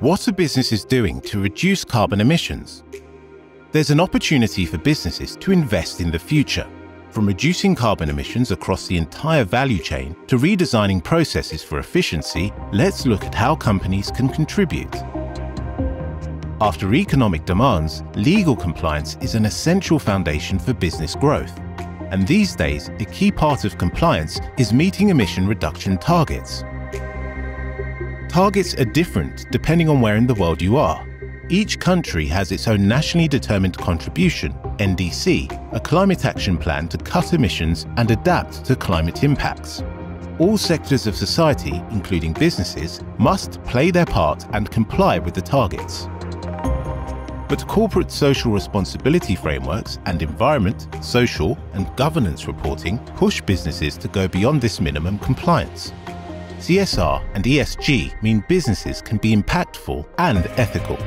What are businesses doing to reduce carbon emissions? There's an opportunity for businesses to invest in the future, from reducing carbon emissions across the entire value chain to redesigning processes for efficiency, let's look at how companies can contribute. After economic demands, legal compliance is an essential foundation for business growth. And these days, a key part of compliance is meeting emission reduction targets. Targets are different depending on where in the world you are. Each country has its own nationally determined contribution, NDC, a climate action plan to cut emissions and adapt to climate impacts. All sectors of society, including businesses, must play their part and comply with the targets. But corporate social responsibility frameworks and environment, social and governance reporting push businesses to go beyond this minimum compliance. CSR and ESG mean businesses can be impactful and ethical.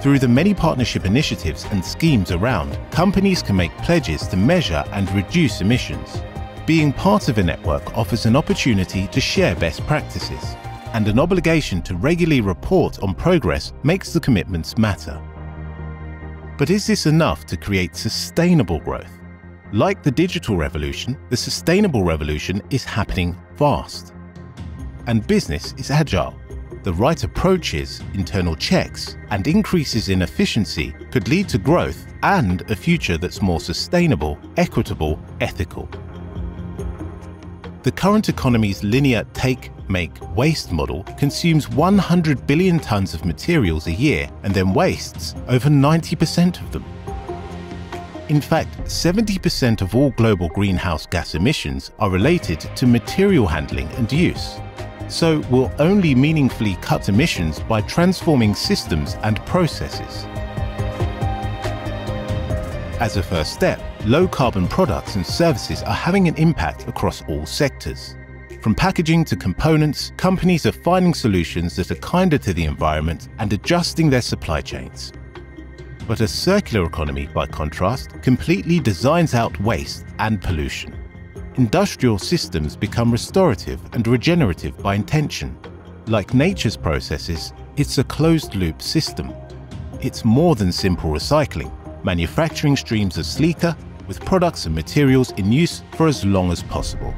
Through the many partnership initiatives and schemes around, companies can make pledges to measure and reduce emissions. Being part of a network offers an opportunity to share best practices, and an obligation to regularly report on progress makes the commitments matter. But is this enough to create sustainable growth? Like the digital revolution, the sustainable revolution is happening fast. And business is agile. The right approaches, internal checks, and increases in efficiency could lead to growth and a future that's more sustainable, equitable, ethical. The current economy's linear take, make, waste model consumes 100 billion tons of materials a year and then wastes over 90% of them. In fact, 70% of all global greenhouse gas emissions are related to material handling and use. So we'll only meaningfully cut emissions by transforming systems and processes. As a first step, low carbon products and services are having an impact across all sectors. From packaging to components, companies are finding solutions that are kinder to the environment and adjusting their supply chains. But a circular economy, by contrast, completely designs out waste and pollution. Industrial systems become restorative and regenerative by intention. Like nature's processes, it's a closed-loop system. It's more than simple recycling. Manufacturing streams are sleeker, with products and materials in use for as long as possible.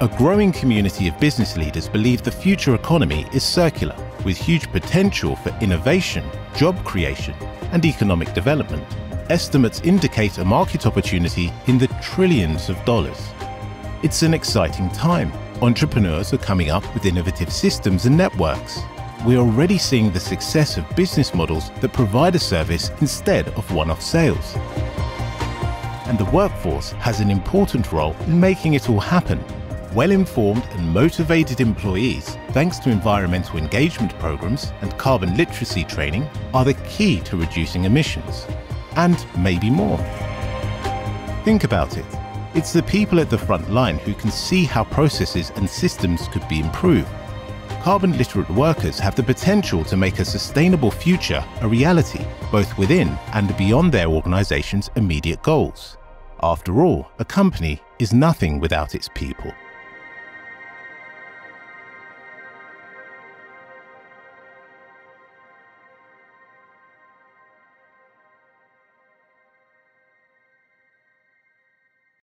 A growing community of business leaders believe the future economy is circular, with huge potential for innovation, job creation, and economic development. Estimates indicate a market opportunity in the trillions of dollars. It's an exciting time. Entrepreneurs are coming up with innovative systems and networks. We're already seeing the success of business models that provide a service instead of one-off sales. And the workforce has an important role in making it all happen well-informed and motivated employees, thanks to environmental engagement programs and carbon literacy training, are the key to reducing emissions. And maybe more. Think about it. It's the people at the front line who can see how processes and systems could be improved. Carbon literate workers have the potential to make a sustainable future a reality, both within and beyond their organization's immediate goals. After all, a company is nothing without its people.